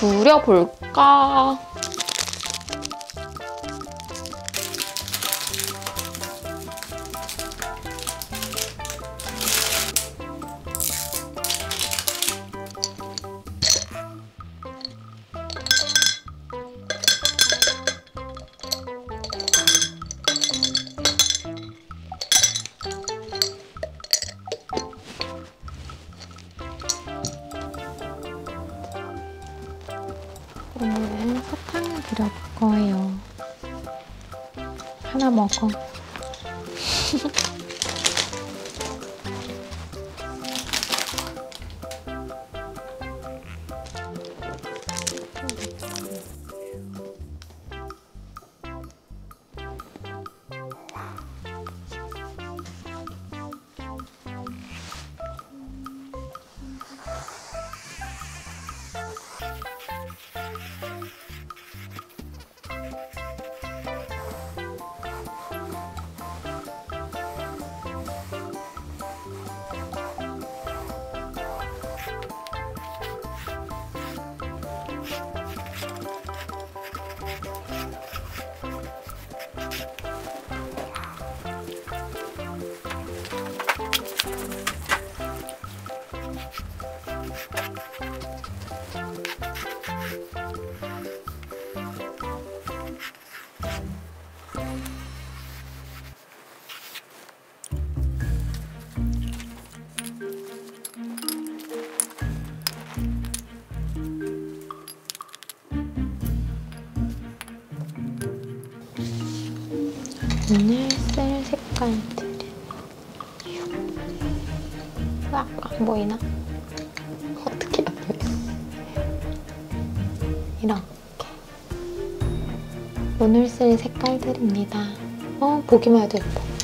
그려볼까? 하나 먹어. 오늘 쓸 색깔들은 아, 안 보이나? 어떻게 안 보여? 이렇게 오늘 쓸 색깔들입니다. 어, 보기만 해도 예뻐.